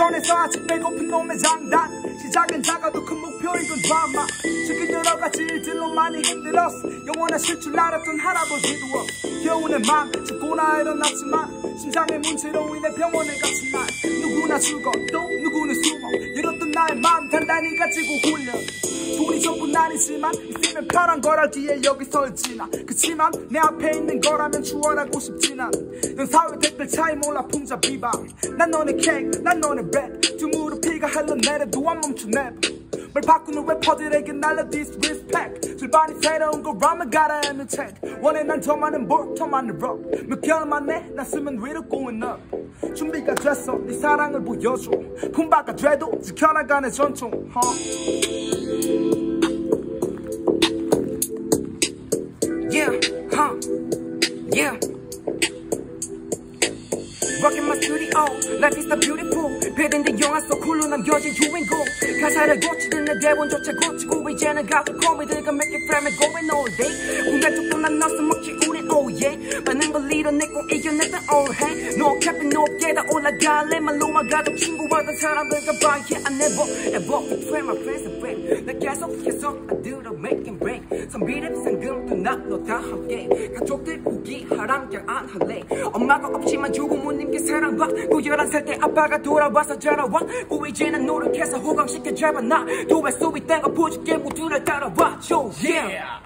천에서 아직 배고픈 놈의 장단. 시작은 작아도 큰 목표 이건 드라마. 최근 여러 가지 일들로 많이 힘들었어. 영원한 실줄 알았던 할아버지도 겨우내 맘 죽고나 일어났지만 심장의 문제로 인해 병원에 날 누구나 죽어 또 누구는 숨어 단단히 가지고 훈련. 돈이 전부는 아니지만 있으면 편한 거라기에 여기 서있지나. 그치만 내 앞에 있는 거라면 추월하고 싶진 않. 넌 사회 댓글 차이 몰라 풍자 비방. 난 너네 케이크 난 너네 랩두 무릎 피가 흘러내려도 안 never 말 바꾸는 래퍼들에게 날려 disrespect 절반이 새로운 거라면 gotta imitate 원해 난 더 많은 뭘더 많은 rock 몇 개월 만에 나 쓰면 위로 going up 준비가 됐어 네 사랑을 보여줘 품바가 돼도 지켜나가는 전통 huh? Yeah, huh, yeah. Rocking my studio, life is so beautiful. 배된데 영화 속 홀로 남겨진 주인공. 가사를 고치던 내 대본조차 고치고 이제는 가수 코미들과 it frame going all day. 공간 쪽도 난 너서 먹지 우린 oh yeah. 많은 걸 이뤄내고 이겨냈던 all hey. No cap no 깨다 올라갈래 말로만 가도 친구하던 사람들과 봐 yeah I never ever betray my friends and friends. 나 계속 do the making break. 선비랩 상금도 나너 다 함께. 가족들 포기하람 그안 할래. 엄마가 없지만 조부모님께 사랑받고 열한 살때 아빠가 돌아와서 자라왔고 이제는 노력해서 호강시켜 잡아 나 도할 수 있다고 보여줄게 모두를 따라와 Yo yeah.